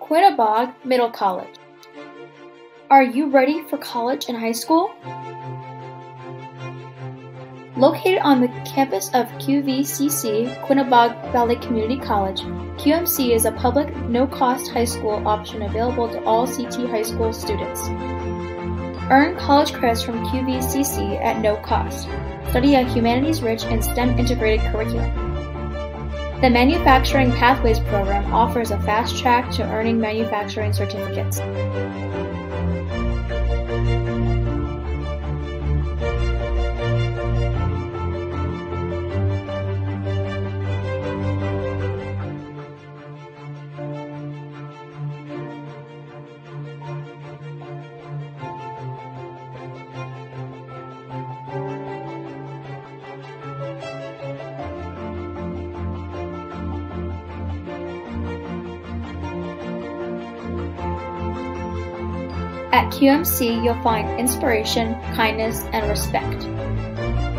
Quinebaug Middle College. Are you ready for college and high school? Located on the campus of QVCC, Quinebaug Valley Community College, QMC is a public, no-cost high school option available to all CT high school students. Earn college credits from QVCC at no cost. Study a humanities-rich and STEM-integrated curriculum. The Manufacturing Pathways program offers a fast track to earning manufacturing certificates. At QMC, you'll find inspiration, kindness, and respect.